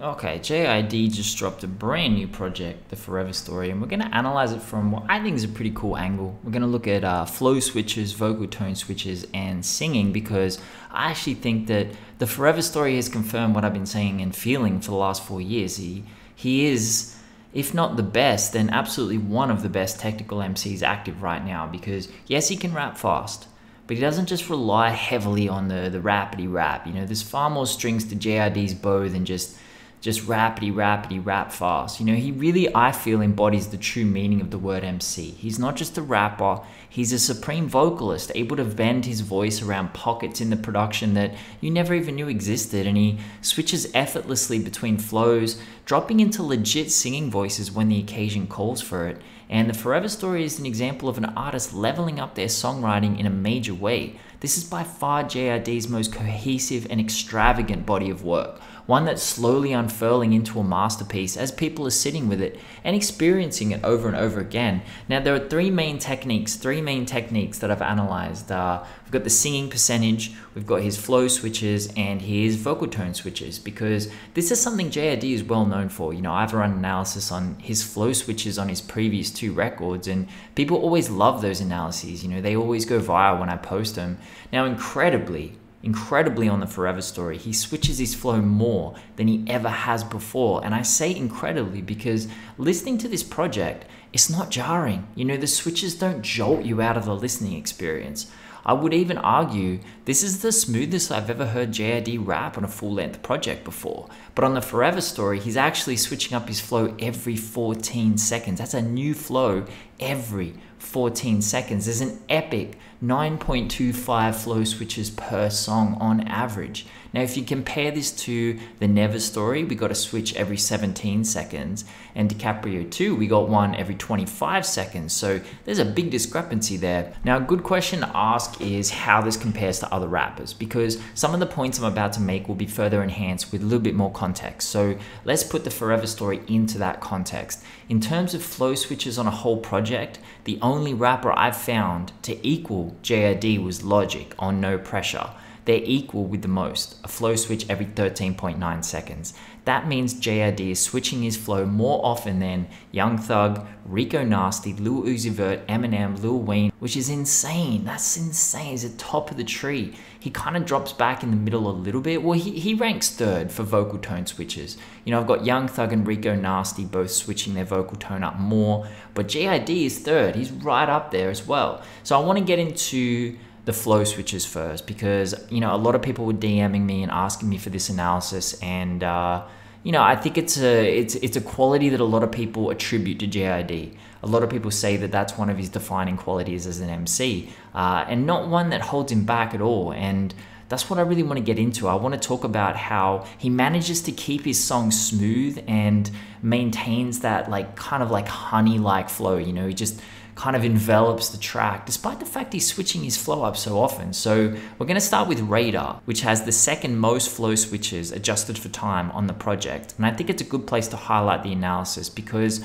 Okay, JID just dropped a brand new project, The Forever Story, and we're going to analyze it from what I think is a pretty cool angle. We're going to look at uh, flow switches, vocal tone switches, and singing because I actually think that The Forever Story has confirmed what I've been saying and feeling for the last four years. He, he is, if not the best, then absolutely one of the best technical MCs active right now because, yes, he can rap fast but he doesn't just rely heavily on the the rapidy rap. You know, there's far more strings to JID's bow than just just rapidy, rapidy, rap fast. You know, he really, I feel, embodies the true meaning of the word MC. He's not just a rapper, he's a supreme vocalist, able to bend his voice around pockets in the production that you never even knew existed, and he switches effortlessly between flows, dropping into legit singing voices when the occasion calls for it. And The Forever Story is an example of an artist leveling up their songwriting in a major way. This is by far JID's most cohesive and extravagant body of work one that's slowly unfurling into a masterpiece as people are sitting with it and experiencing it over and over again. Now, there are three main techniques, three main techniques that I've analyzed. Uh, we've got the singing percentage, we've got his flow switches, and his vocal tone switches because this is something JID is well known for. You know, I've run analysis on his flow switches on his previous two records, and people always love those analyses. You know, they always go viral when I post them. Now, incredibly, incredibly on the Forever Story. He switches his flow more than he ever has before. And I say incredibly because listening to this project, it's not jarring. You know, the switches don't jolt you out of the listening experience. I would even argue this is the smoothest I've ever heard JID rap on a full length project before. But on the Forever Story, he's actually switching up his flow every 14 seconds. That's a new flow every 14 seconds. There's an epic 9.25 flow switches per song on average. Now, if you compare this to the Never story, we got a switch every 17 seconds, and DiCaprio 2, we got one every 25 seconds. So there's a big discrepancy there. Now, a good question to ask is how this compares to other rappers, because some of the points I'm about to make will be further enhanced with a little bit more context. So let's put the Forever story into that context. In terms of flow switches on a whole project, the only rapper I've found to equal JID was Logic on No Pressure they're equal with the most, a flow switch every 13.9 seconds. That means JID is switching his flow more often than Young Thug, Rico Nasty, Lil Uzi Vert, Eminem, Lil Wayne, which is insane. That's insane. He's at top of the tree. He kind of drops back in the middle a little bit. Well, he, he ranks third for vocal tone switches. You know, I've got Young Thug and Rico Nasty both switching their vocal tone up more, but JID is third. He's right up there as well. So I want to get into the flow switches first because you know a lot of people were DMing me and asking me for this analysis and uh, you know I think it's a it's it's a quality that a lot of people attribute to JID. A lot of people say that that's one of his defining qualities as an MC uh, and not one that holds him back at all and that's what I really want to get into. I want to talk about how he manages to keep his song smooth and maintains that like kind of like honey like flow. You know, he just kind of envelops the track, despite the fact he's switching his flow up so often. So we're going to start with Radar, which has the second most flow switches adjusted for time on the project. And I think it's a good place to highlight the analysis because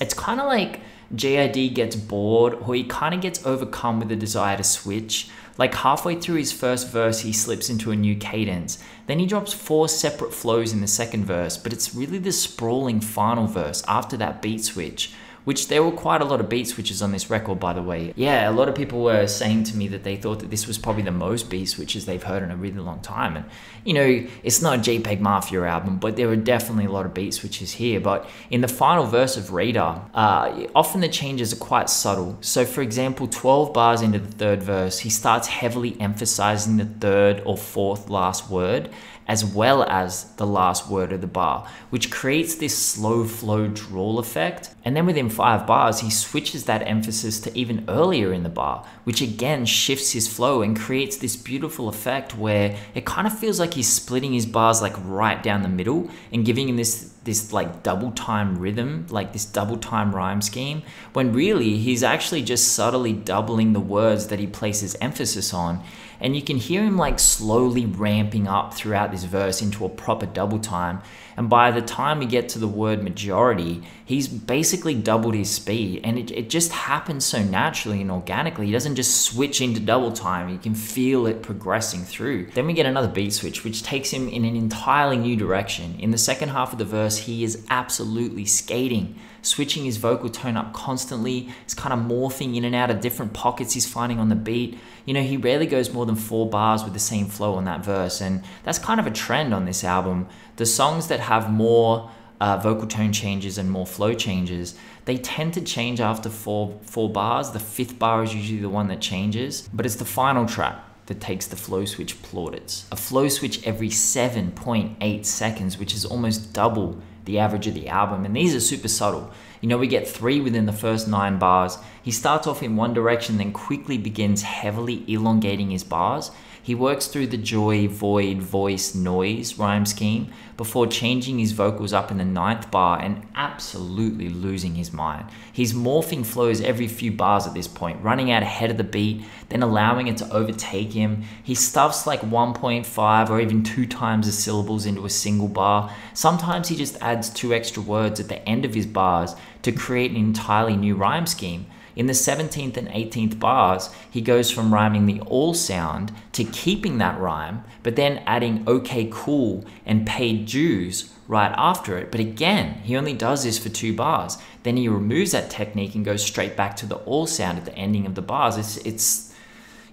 it's kind of like JID gets bored or he kind of gets overcome with the desire to switch. Like halfway through his first verse, he slips into a new cadence. Then he drops four separate flows in the second verse, but it's really the sprawling final verse after that beat switch which there were quite a lot of beat switches on this record, by the way. Yeah, a lot of people were saying to me that they thought that this was probably the most beat switches they've heard in a really long time. And, you know, it's not a JPEG Mafia album, but there were definitely a lot of beat switches here. But in the final verse of Radar, uh, often the changes are quite subtle. So, for example, 12 bars into the third verse, he starts heavily emphasizing the third or fourth last word as well as the last word of the bar, which creates this slow flow drawl effect. And then within five bars, he switches that emphasis to even earlier in the bar, which again shifts his flow and creates this beautiful effect where it kind of feels like he's splitting his bars like right down the middle and giving him this this like double time rhythm, like this double time rhyme scheme, when really he's actually just subtly doubling the words that he places emphasis on and you can hear him like slowly ramping up throughout this verse into a proper double time. And by the time we get to the word majority, he's basically doubled his speed. And it, it just happens so naturally and organically. He doesn't just switch into double time. You can feel it progressing through. Then we get another beat switch, which takes him in an entirely new direction. In the second half of the verse, he is absolutely skating switching his vocal tone up constantly. He's kind of morphing in and out of different pockets he's finding on the beat. You know, he rarely goes more than four bars with the same flow on that verse. And that's kind of a trend on this album. The songs that have more uh, vocal tone changes and more flow changes, they tend to change after four, four bars. The fifth bar is usually the one that changes, but it's the final track that takes the flow switch plaudits. A flow switch every 7.8 seconds, which is almost double the average of the album. And these are super subtle. You know, we get three within the first nine bars. He starts off in one direction, then quickly begins heavily elongating his bars. He works through the joy, void, voice, noise rhyme scheme before changing his vocals up in the ninth bar and absolutely losing his mind. He's morphing flows every few bars at this point, running out ahead of the beat, then allowing it to overtake him. He stuffs like 1.5 or even two times the syllables into a single bar. Sometimes he just adds two extra words at the end of his bars to create an entirely new rhyme scheme. In the 17th and 18th bars, he goes from rhyming the all sound to keeping that rhyme, but then adding okay, cool and paid dues right after it. But again, he only does this for two bars. Then he removes that technique and goes straight back to the all sound at the ending of the bars. It's, it's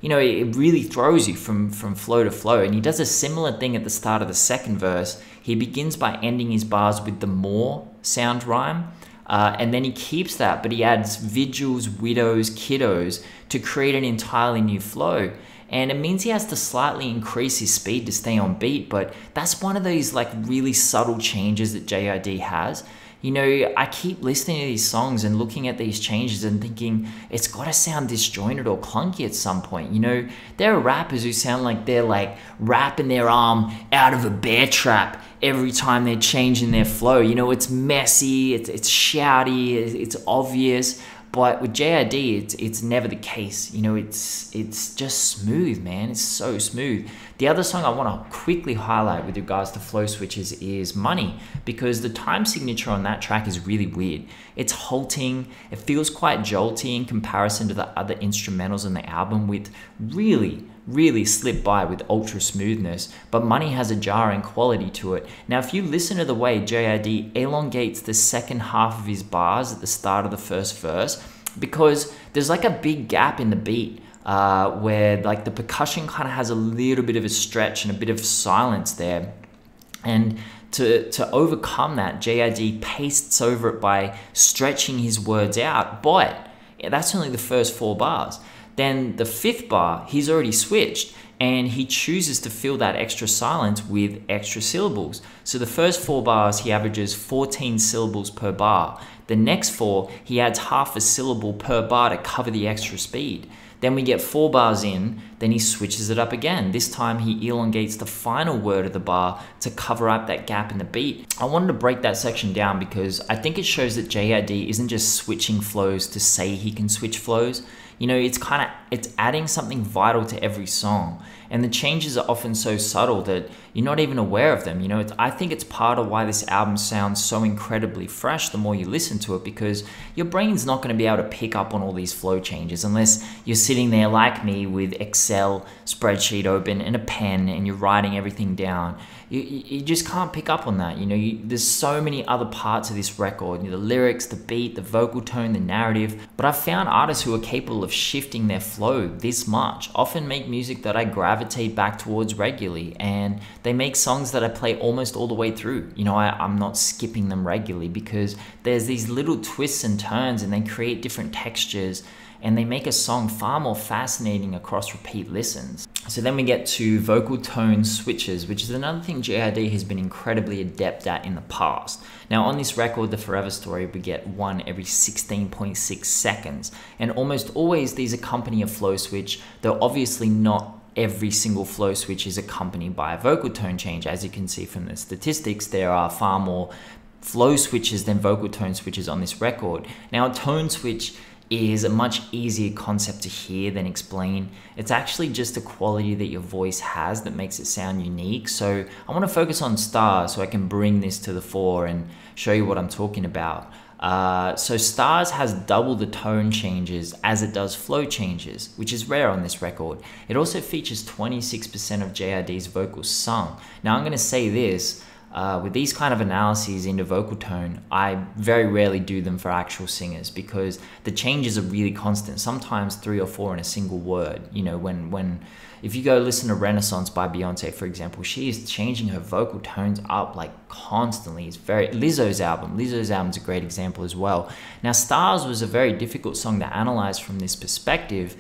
you know, it really throws you from, from flow to flow. And he does a similar thing at the start of the second verse. He begins by ending his bars with the more sound rhyme. Uh, and then he keeps that, but he adds vigils, widows, kiddos to create an entirely new flow. And it means he has to slightly increase his speed to stay on beat, but that's one of these like really subtle changes that JID has. You know, I keep listening to these songs and looking at these changes and thinking it's got to sound disjointed or clunky at some point. You know, there are rappers who sound like they're like wrapping their arm out of a bear trap every time they're changing their flow. You know, it's messy, it's, it's shouty, it's obvious. But with JID, it's it's never the case. You know, it's it's just smooth, man. It's so smooth. The other song I want to quickly highlight with regards to flow switches is Money, because the time signature on that track is really weird. It's halting. It feels quite jolty in comparison to the other instrumentals on the album, with really really slip by with ultra smoothness, but Money has a jarring quality to it. Now, if you listen to the way JID elongates the second half of his bars at the start of the first verse, because there's like a big gap in the beat uh, where like the percussion kind of has a little bit of a stretch and a bit of silence there. And to, to overcome that, JID pastes over it by stretching his words out, but that's only the first four bars. Then the fifth bar, he's already switched and he chooses to fill that extra silence with extra syllables. So the first four bars, he averages 14 syllables per bar. The next four, he adds half a syllable per bar to cover the extra speed. Then we get four bars in, then he switches it up again. This time he elongates the final word of the bar to cover up that gap in the beat. I wanted to break that section down because I think it shows that JID isn't just switching flows to say he can switch flows you know it's kind of it's adding something vital to every song. And the changes are often so subtle that you're not even aware of them you know i think it's part of why this album sounds so incredibly fresh the more you listen to it because your brain's not going to be able to pick up on all these flow changes unless you're sitting there like me with excel spreadsheet open and a pen and you're writing everything down you, you just can't pick up on that. You know, you, there's so many other parts of this record you know, the lyrics, the beat, the vocal tone, the narrative. But I've found artists who are capable of shifting their flow this much often make music that I gravitate back towards regularly. And they make songs that I play almost all the way through. You know, I, I'm not skipping them regularly because there's these little twists and turns and they create different textures and they make a song far more fascinating across repeat listens. So then we get to vocal tone switches, which is another thing JID has been incredibly adept at in the past. Now on this record, The Forever Story, we get one every 16.6 seconds, and almost always these accompany a flow switch, though obviously not every single flow switch is accompanied by a vocal tone change. As you can see from the statistics, there are far more flow switches than vocal tone switches on this record. Now a tone switch is a much easier concept to hear than explain. It's actually just a quality that your voice has that makes it sound unique. So I want to focus on stars so I can bring this to the fore and show you what I'm talking about. Uh, so stars has double the tone changes as it does flow changes, which is rare on this record. It also features 26% of JID's vocals sung. Now I'm going to say this, uh, with these kind of analyses into vocal tone, I very rarely do them for actual singers because the changes are really constant. Sometimes three or four in a single word. You know, when when if you go listen to Renaissance by Beyonce, for example, she is changing her vocal tones up like constantly. It's very Lizzo's album. Lizzo's album is a great example as well. Now, Stars was a very difficult song to analyze from this perspective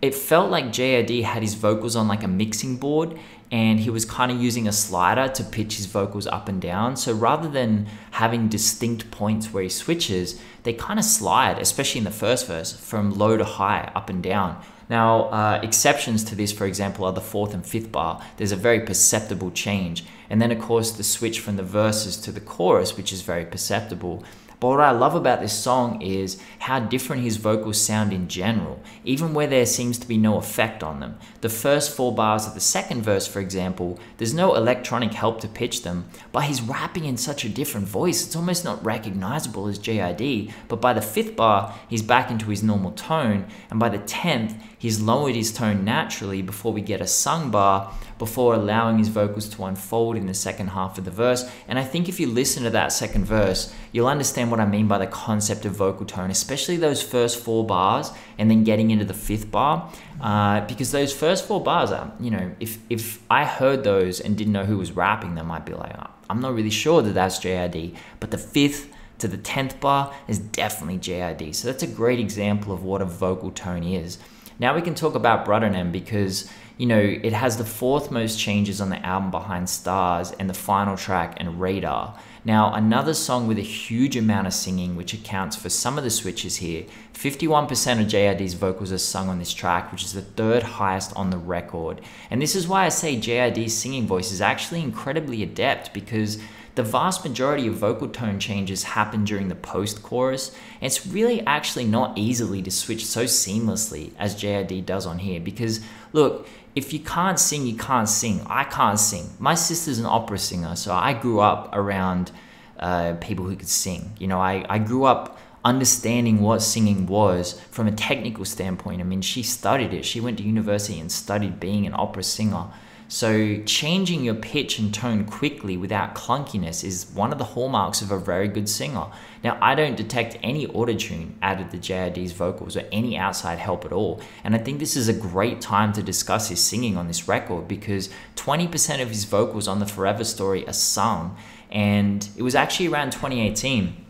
it felt like JID had his vocals on like a mixing board and he was kind of using a slider to pitch his vocals up and down. So rather than having distinct points where he switches, they kind of slide, especially in the first verse, from low to high, up and down. Now, uh, exceptions to this, for example, are the fourth and fifth bar. There's a very perceptible change. And then, of course, the switch from the verses to the chorus, which is very perceptible. But what I love about this song is how different his vocals sound in general, even where there seems to be no effect on them. The first four bars of the second verse, for example, there's no electronic help to pitch them, but he's rapping in such a different voice, it's almost not recognizable as JID. But by the fifth bar, he's back into his normal tone, and by the tenth, he's lowered his tone naturally before we get a sung bar, before allowing his vocals to unfold in the second half of the verse. And I think if you listen to that second verse, you'll understand what I mean by the concept of vocal tone, especially those first four bars and then getting into the fifth bar. Uh, because those first four bars are, you know, if, if I heard those and didn't know who was rapping them, I'd be like, oh, I'm not really sure that that's JID. But the fifth to the 10th bar is definitely JID. So that's a great example of what a vocal tone is. Now we can talk about Bruddanem because you know, it has the fourth most changes on the album behind Stars and the final track and Radar. Now, another song with a huge amount of singing, which accounts for some of the switches here. 51% of JID's vocals are sung on this track, which is the third highest on the record. And this is why I say JID's singing voice is actually incredibly adept because the vast majority of vocal tone changes happen during the post chorus. It's really actually not easily to switch so seamlessly as JID does on here because look, if you can't sing, you can't sing. I can't sing. My sister's an opera singer, so I grew up around uh, people who could sing. You know, I, I grew up understanding what singing was from a technical standpoint. I mean, she studied it. She went to university and studied being an opera singer. So changing your pitch and tone quickly without clunkiness is one of the hallmarks of a very good singer. Now, I don't detect any autotune of the JID's vocals or any outside help at all. And I think this is a great time to discuss his singing on this record because 20% of his vocals on the Forever Story are sung. And it was actually around 2018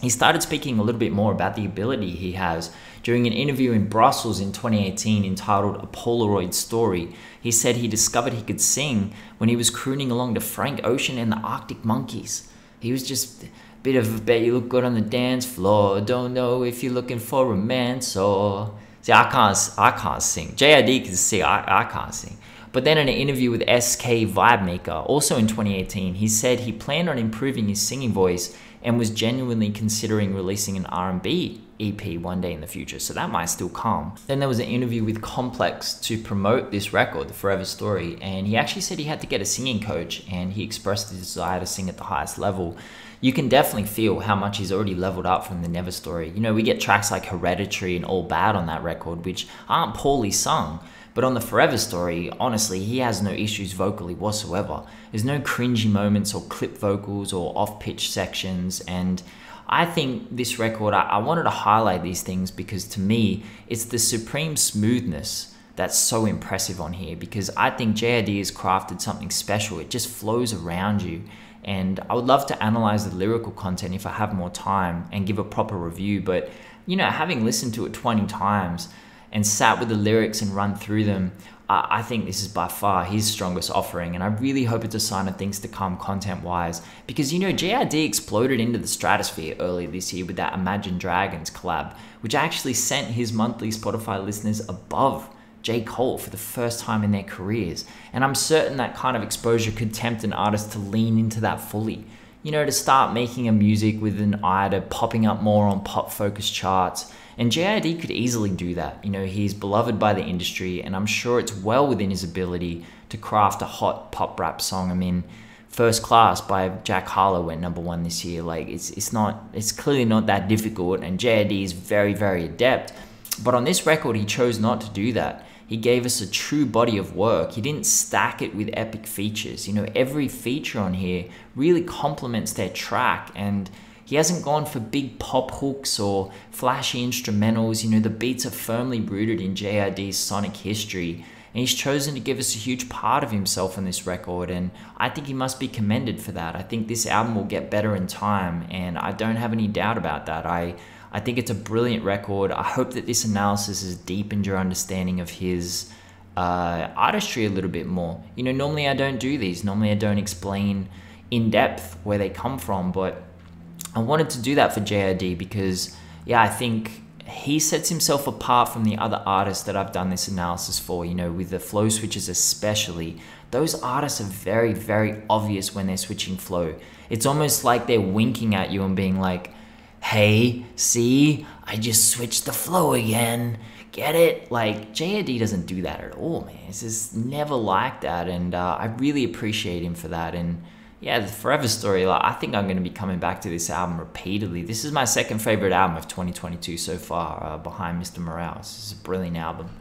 he started speaking a little bit more about the ability he has. During an interview in Brussels in 2018 entitled A Polaroid Story, he said he discovered he could sing when he was crooning along to Frank Ocean and the Arctic Monkeys. He was just a bit of a bet you look good on the dance floor. Don't know if you're looking for romance or. See, I can't, I can't sing. JID can sing, I, I can't sing. But then in an interview with SK Vibemaker, also in 2018, he said he planned on improving his singing voice and was genuinely considering releasing an R&B EP one day in the future, so that might still come. Then there was an interview with Complex to promote this record, The Forever Story, and he actually said he had to get a singing coach and he expressed his desire to sing at the highest level. You can definitely feel how much he's already leveled up from the Never Story. You know, we get tracks like Hereditary and All Bad on that record, which aren't poorly sung, but on the Forever story, honestly, he has no issues vocally whatsoever. There's no cringy moments or clip vocals or off pitch sections. And I think this record, I, I wanted to highlight these things because to me, it's the supreme smoothness that's so impressive on here because I think JID has crafted something special. It just flows around you. And I would love to analyze the lyrical content if I have more time and give a proper review. But, you know, having listened to it 20 times, and sat with the lyrics and run through them, I, think this is by far his strongest offering. And I really hope it's a sign of things to come content wise. Because, you know, JID exploded into the stratosphere earlier this year with that Imagine Dragons collab, which actually sent his monthly Spotify listeners above J. Cole for the first time in their careers. And I'm certain that kind of exposure could tempt an artist to lean into that fully you know, to start making a music with an eye to popping up more on pop focus charts. And JID could easily do that. You know, he's beloved by the industry, and I'm sure it's well within his ability to craft a hot pop rap song. I mean, First Class by Jack Harlow went number one this year. Like, it's, it's not, it's clearly not that difficult, and JID is very, very adept. But on this record, he chose not to do that. He gave us a true body of work. He didn't stack it with epic features. You know, every feature on here really complements their track and he hasn't gone for big pop hooks or flashy instrumentals. You know, the beats are firmly rooted in JID's sonic history. And he's chosen to give us a huge part of himself on this record, and I think he must be commended for that. I think this album will get better in time, and I don't have any doubt about that. I I think it's a brilliant record. I hope that this analysis has deepened your understanding of his uh, artistry a little bit more. You know, normally I don't do these. Normally I don't explain in depth where they come from, but I wanted to do that for JID because, yeah, I think he sets himself apart from the other artists that I've done this analysis for, you know, with the flow switches especially. Those artists are very, very obvious when they're switching flow. It's almost like they're winking at you and being like, hey, see, I just switched the flow again. Get it? Like, JID doesn't do that at all, man. It's just never like that. And uh, I really appreciate him for that. And yeah, the Forever Story, like, I think I'm going to be coming back to this album repeatedly. This is my second favorite album of 2022 so far, uh, behind Mr. Morales. This is a brilliant album.